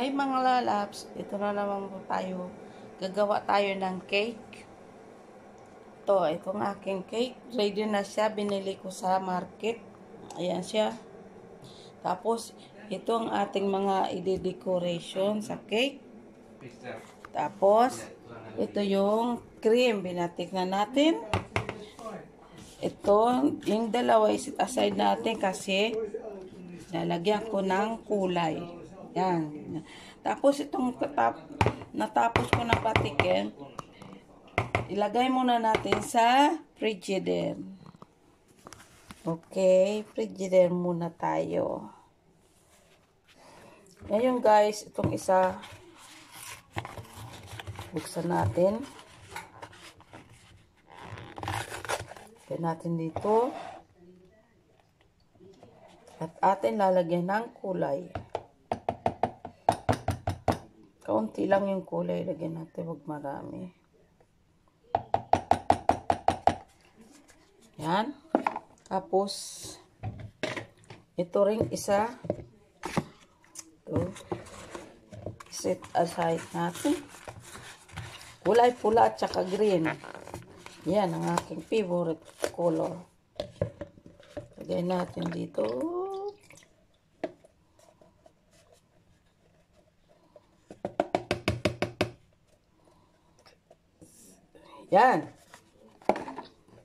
Hey mga lalabs, ito na naman po tayo. Gagawa tayo ng cake. Ito, itong aking cake. Ready na siya. Binili ko sa market. Ayan siya. Tapos, ito ang ating mga i-decoration sa cake. Tapos, ito yung cream. Binatik na natin. Ito, yung dalawa isit aside natin kasi lalagyan ko ng kulay. Yan. Tapos itong katap, natapos ko na patikin, ilagay muna natin sa frigidaire. Okay, frigidaire muna tayo. Ngayon guys, itong isa, buksan natin. Lagyan natin dito. At atin lalagyan ng kulay. Kaunti lang yung kulay. Lagyan natin. Huwag marami. Yan. Tapos, ito ring isa. Ito. Set aside natin. Kulay pula at saka green. Yan ang aking favorite color. Lagay natin dito. Yan.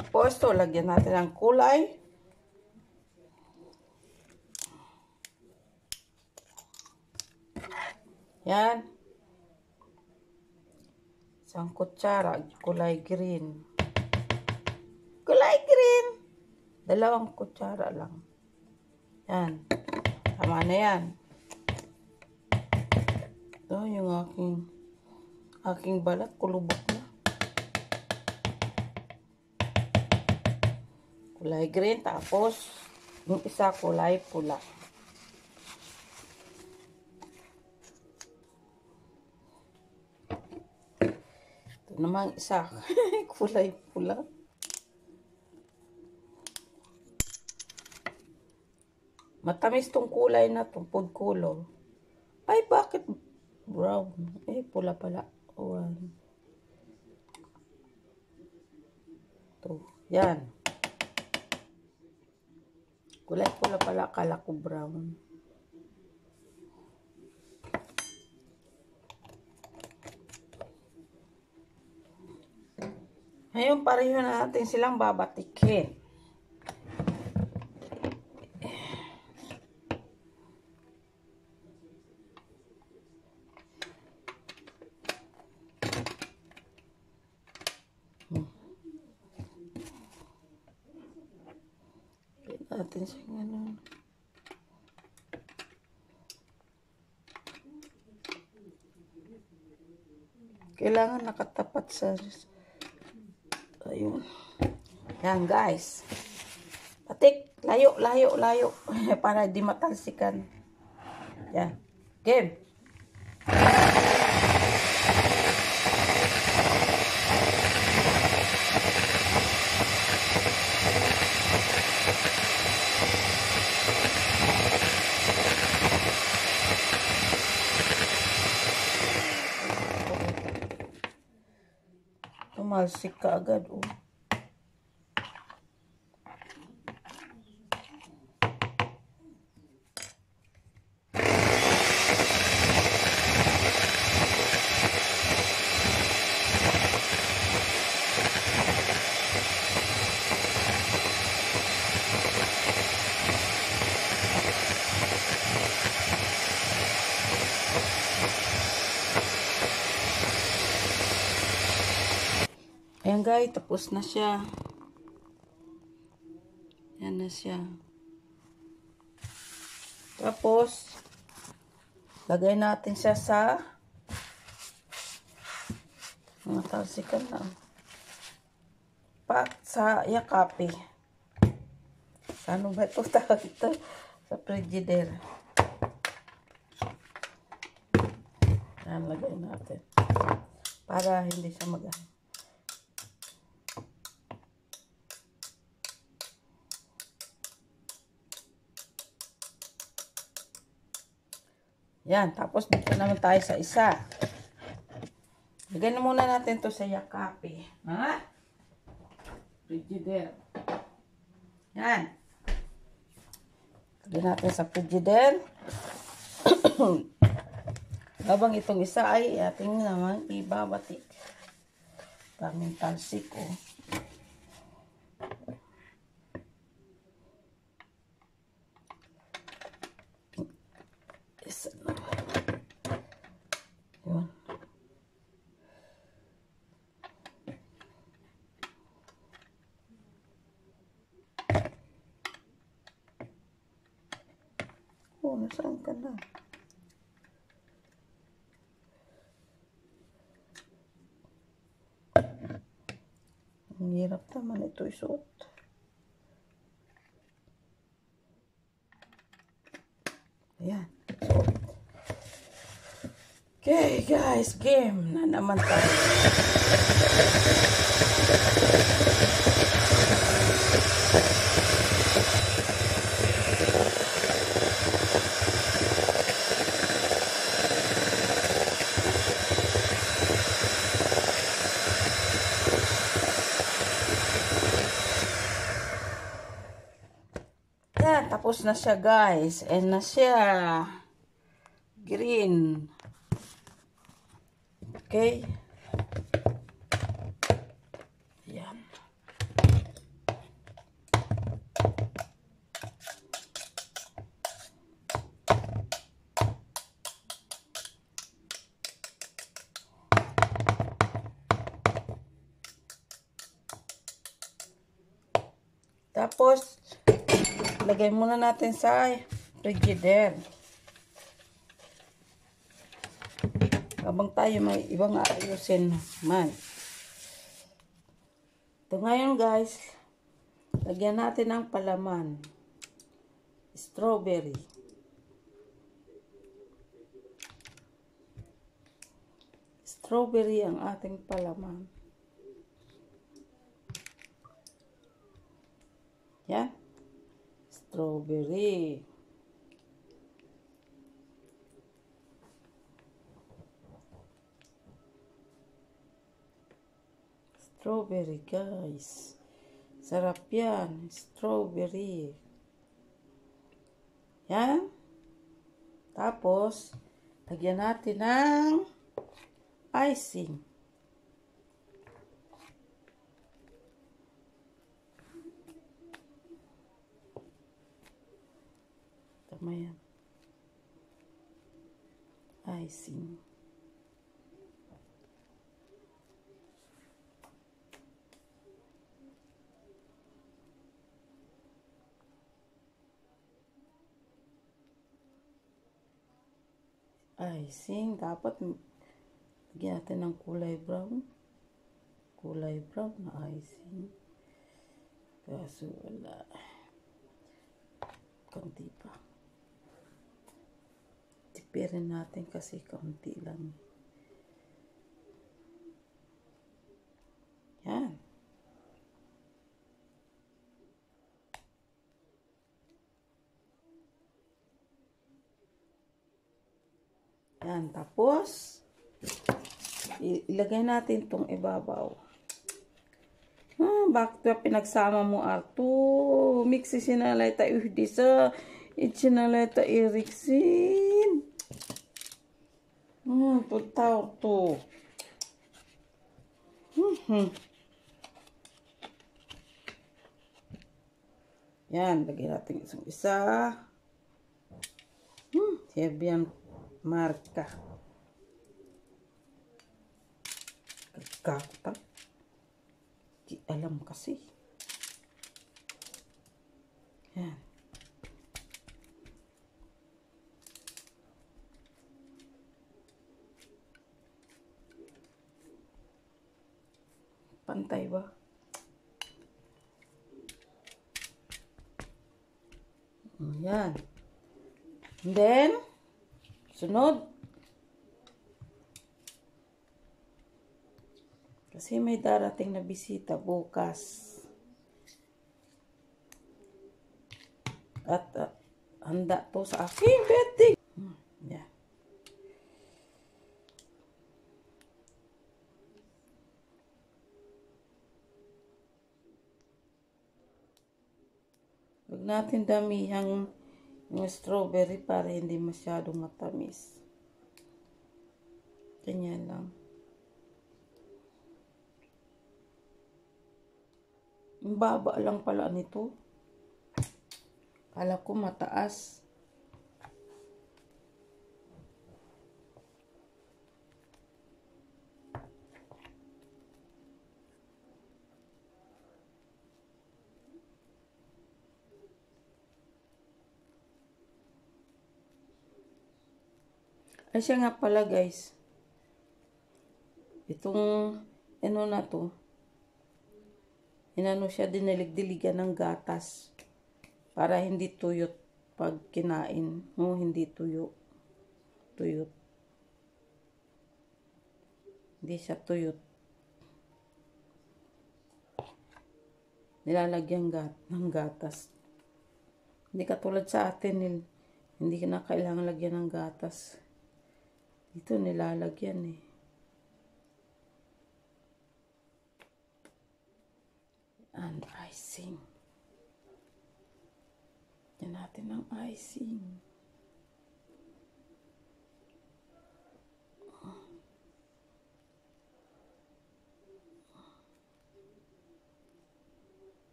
Tapos ito, lagyan natin ng kulay. Yan. Isang kutsara, kulay green. Kulay green. Dalawang kutsara lang. Yan. Tama na yan. Ito yung aking aking balat, kulubot kulay green, tapos yung isa kulay pula. Ito naman isa kulay pula. Matamis tong kulay na tong food color. Ay, bakit brown? Eh, pula pala. One. Ito. Yan. Kulay pula pala, kala ko brown. Ngayon, pareho na natin silang babatikin. Natin siya ganun. Kailangan nakatapat sa ayun. Yan guys. Patik, layo, layo, layo. Para di matalsikan. Yan. Game. Tumalsik ka agad, oh. Guys, tapos na siya. Ayan na siya. Tapos, lagay natin siya sa mga talsikan na. Pa, sa yakapi. Sa ano ba ito tawag ito? Sa frigidaire. Ayan, lagay natin. Para hindi siya mag Yan, tapos dito naman tayo sa isa. Lagyan na muna natin to sa yakapi. Ha? Frigidaire. Yan. Lagyan natin sa frigidaire. Habang itong isa ay ating naman ibabatik. Daming talsik oh. Isa na. Yun. Oh, nasaan ka na? Ang hirap naman ito isuot. Ayan. Suot. Okay, guys. Game na naman tayo. Yan, tapos na siya guys. And na siya. Green. Okay. Yan. Tapos, lagay muna natin sa frigidaire. Habang tayo may ibang ayusin man. Ito ngayon guys, lagyan natin ng palaman. Strawberry. Strawberry ang ating palaman. Yan. Strawberry. Strawberry, guys. Sarap yan. Strawberry. Yan. Tapos, lagyan natin ng icing. Tama yan. Icing. Icing. Dapat lagyan natin ng kulay brown. Kulay brown na icing. Kaso wala. Kaunti pa. Tipirin natin kasi kaunti lang. Yan. Yan. Tapos, ilagay natin tong ibabaw. Ah, bakit ba pinagsama mo Arto? Mixi sinalay ta uhdi sa itsinalay ta iriksin. Hmm, putaw to. Hmm, hmm. Yan, lagyan natin isang isa. Hmm, Serbian marka. Kagkakta. Di alam kasi. Yan. Sunod. Kasi may darating na bisita bukas. At uh, handa po sa aking betting. Hmm, yeah. Huwag natin damihang yung strawberry para hindi masyadong matamis. Ganyan lang. Ang baba lang pala nito. Kala ko mataas. Siya nga pala guys. Itong ano na to. Inano siya dinilig-diligan ng gatas. Para hindi tuyot pag kinain. No, hindi tuyo. Tuyot. Hindi siya tuyot. Nilalagyan gat ng gatas. Hindi katulad sa atin, hindi na kailangan lagyan ng gatas. Dito nilalagyan eh. And icing. Yan natin ang icing.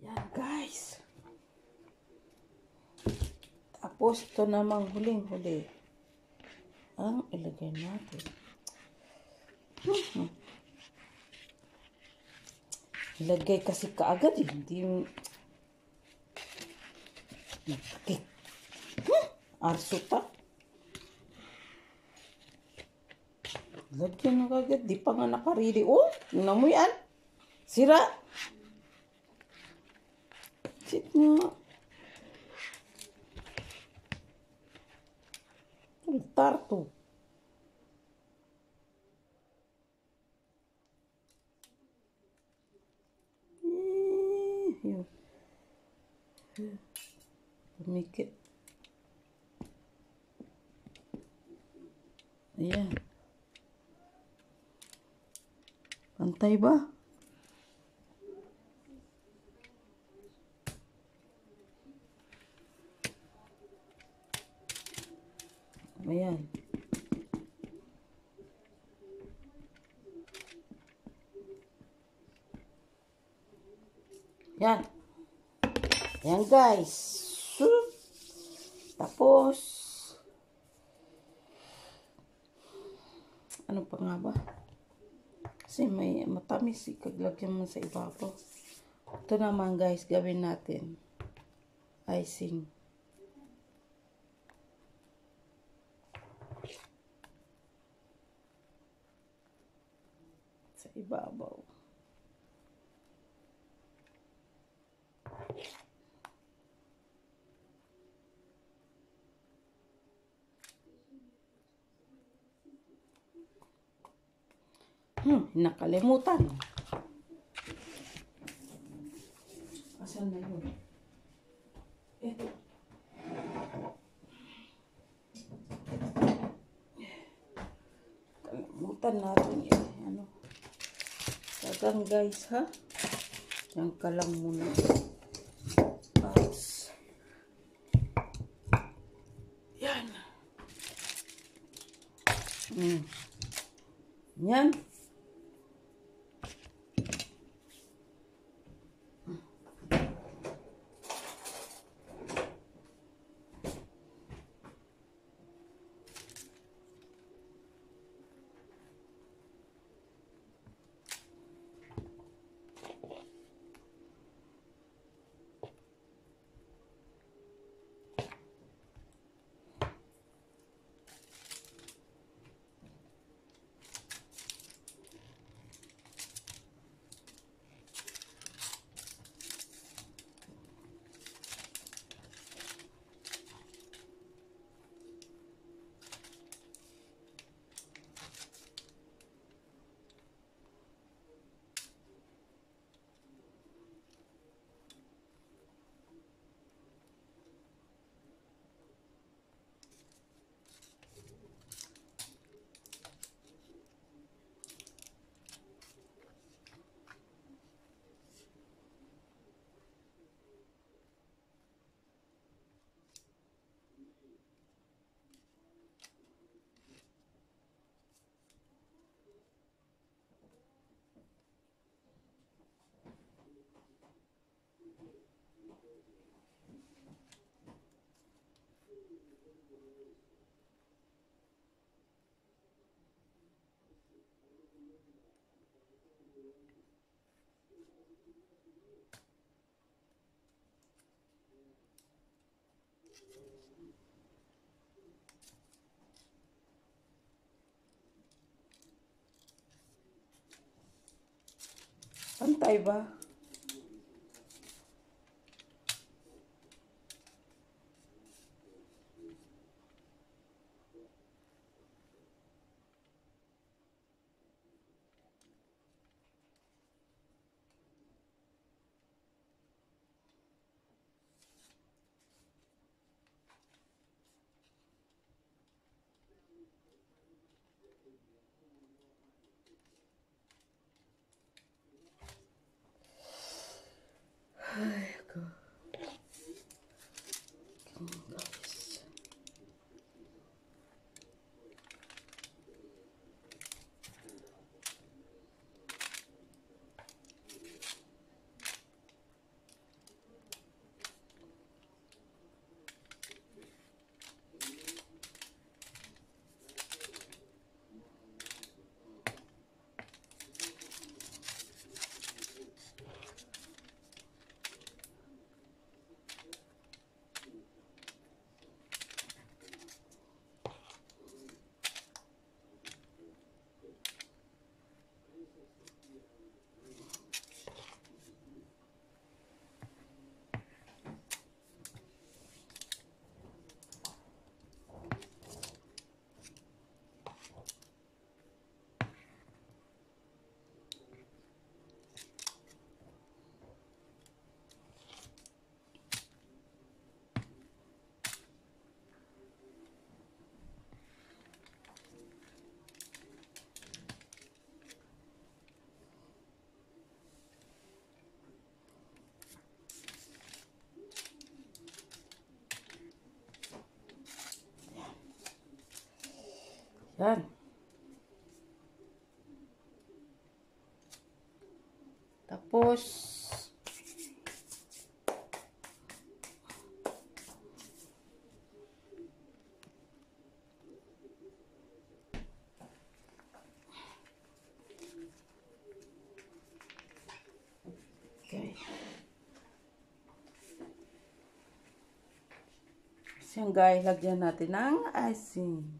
Yan guys. Tapos ito namang huling-huli. Ang ilagay natin. Hmm. Ilagay kasi kaagad eh. Hindi. Okay. Hmm. Arso pa. Lagyan na kagad. Di pa nga nakarili. Oh, tingnan mo. Sira. Sit nga. Ang tarto. Eh, yun. Pumikit. Ayan. Pantay ba? Ayan. Yan. Guys. Tapos, ano pa nga ba? Kasi may matamis eh, kaglagyan mo sa ibabaw. Ito naman guys, gawin natin. Icing. Sa ibabaw. Hmm, nakalimutan. Asan na yun? Ito. Kalimutan natin yun. Ano? Tagang guys, ha? Yan ka lang muna. Pantay ba? Yan. Tapos, Okay. Siyang guys, lagyan natin ng icing.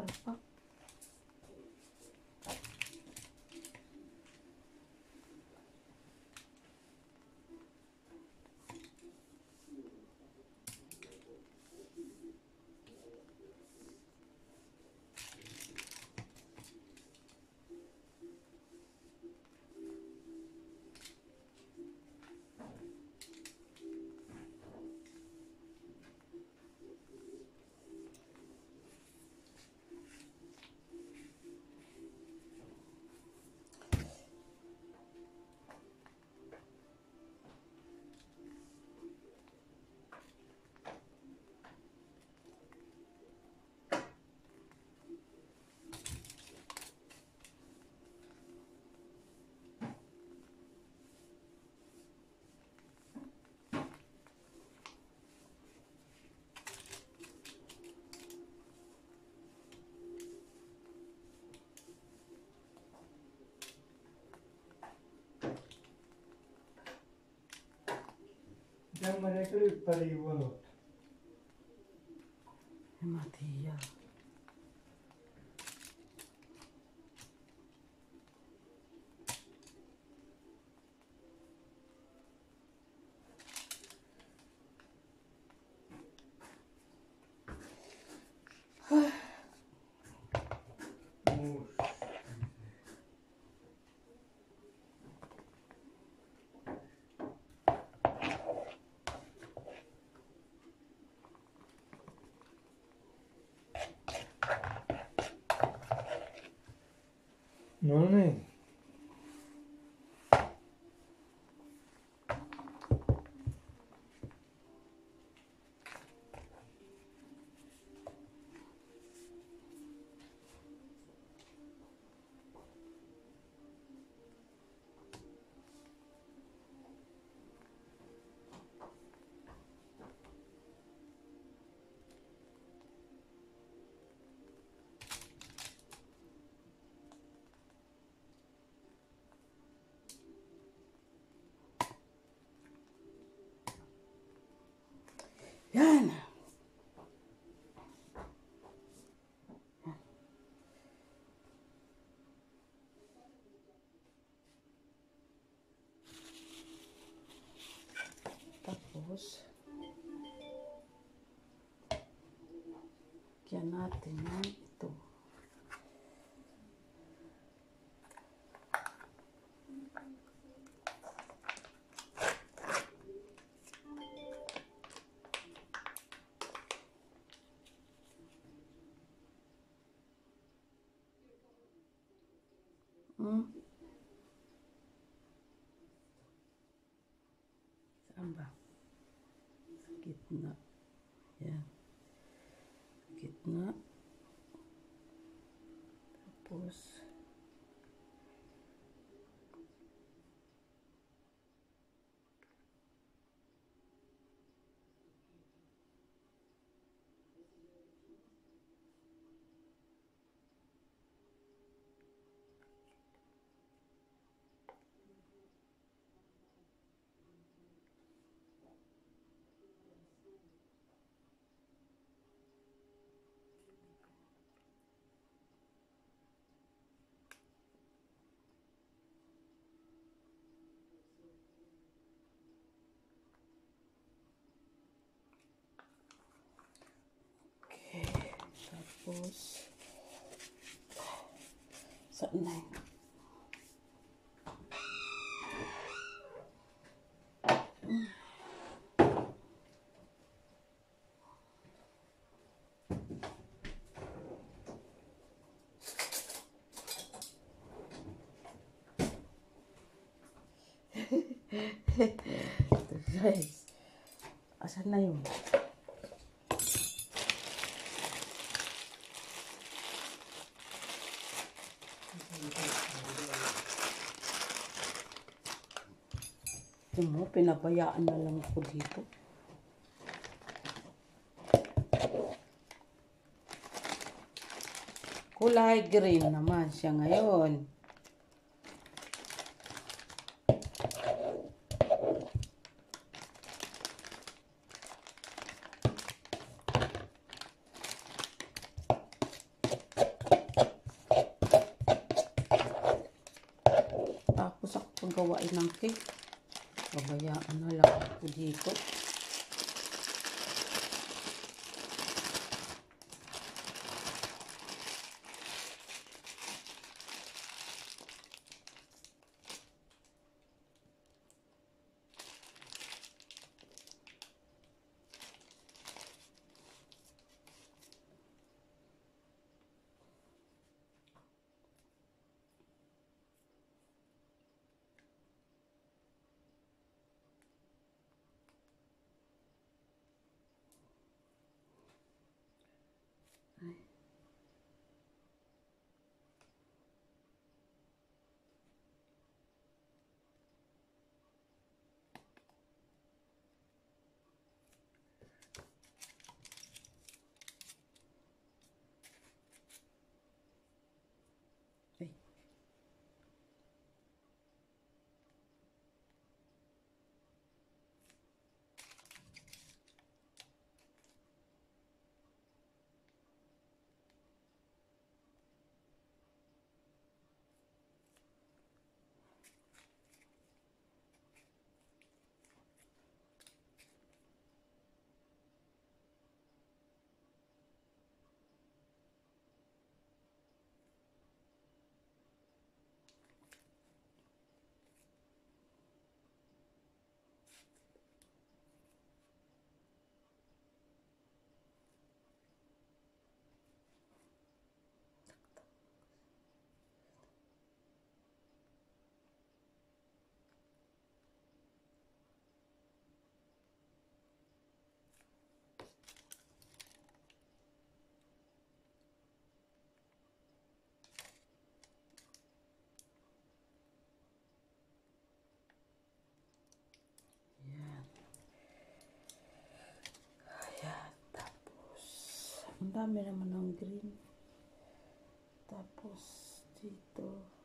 걸까? Then when I could have put you one 7年 Για να τα πούς και να την. Ne? Tapos, saan na yun? Guys, asan na yun? Ito mo, pinabayaan na lang ako dito. Kulay green naman siya ngayon. Babayaan na lang ako dito. Ay. Dami naman ng green. Tapos, dito.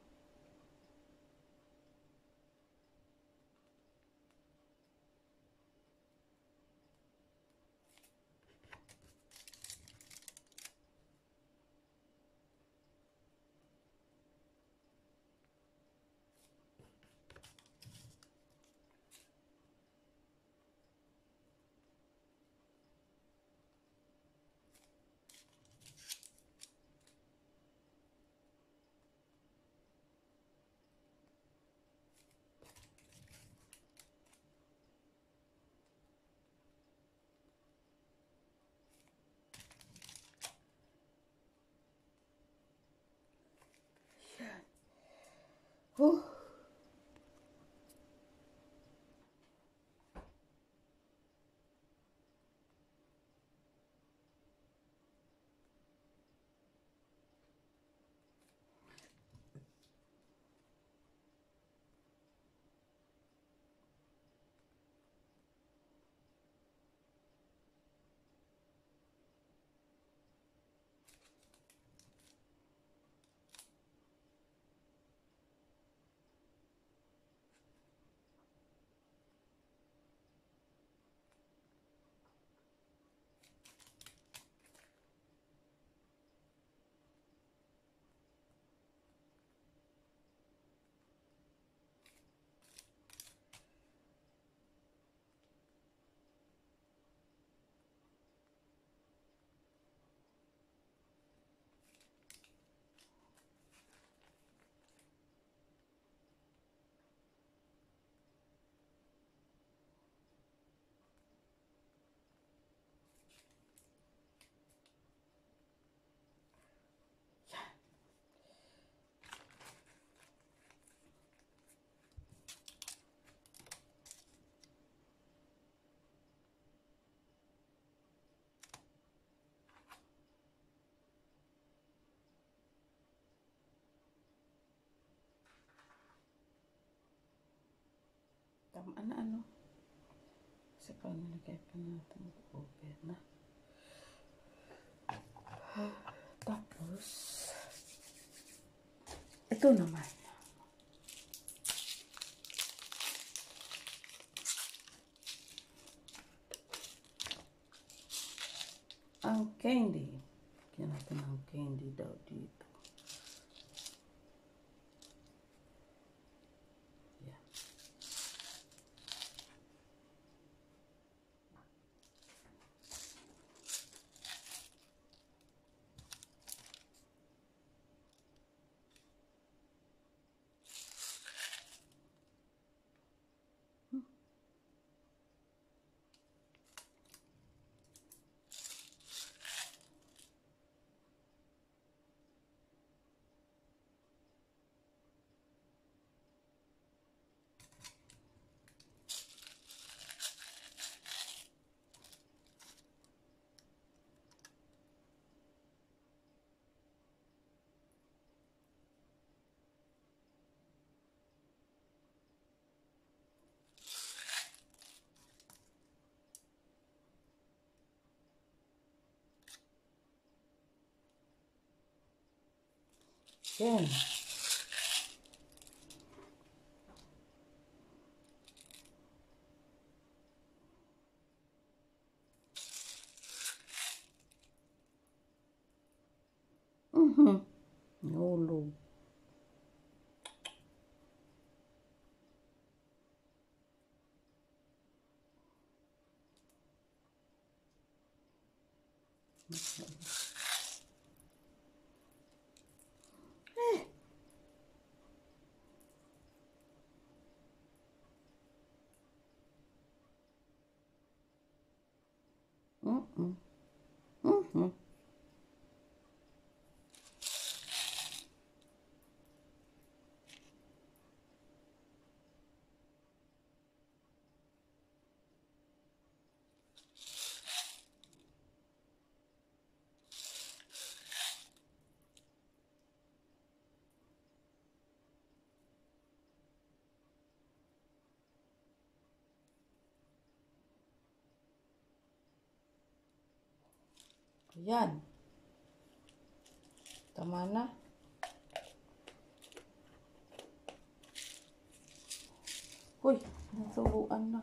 Tama na ano. Kasi pa nalagay pa natin over na. Tapos, ito naman. 예. 음, 올로. Thank you. Mm-mm. Mm-mm. Yan. Tama na. Uy, natuluan na.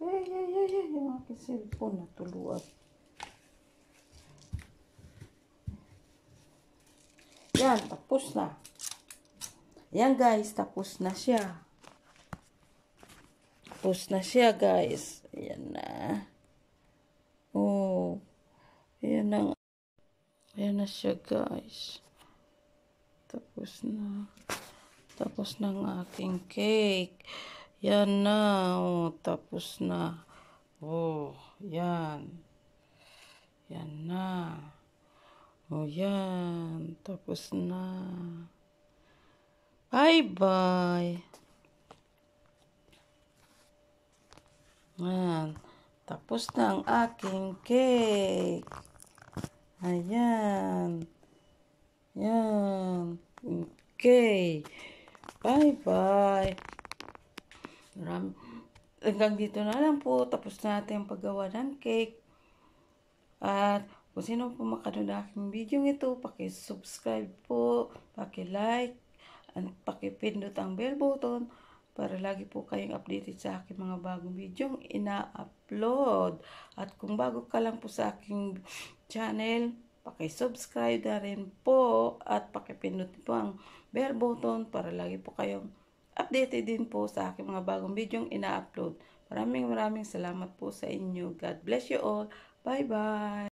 Ay, ay, ay, ay, yung aking cellphone natuluan. Yan, tapos na. Yan guys, tapos na siya. Tapos na siya guys. Ayan na. Ayan na. Ayan na siya guys. Tapos na. Tapos na ang aking cake. Yan na. Oh, tapos na. Oh, yan. Yan na. Oh, yan. Tapos na. Bye-bye. Yan. Tapos na ang aking cake. Ayan. Yan. Okay. Bye-bye. Maram hanggang dito na lang po. Tapos na natin ang paggawa ng cake. At kung sino po makanood ng aking video ito, paki-subscribe po, paki-like, at paki-pindot ang bell button para lagi po kayong updated sa aking mga bagong video ina-upload. At kung bago ka lang po sa aking channel, paki-subscribe na rin po at paki-pindot po ang bell button para lagi po kayong updated din po sa aking mga bagong video ina-upload. Maraming maraming salamat po sa inyo. God bless you all. Bye-bye.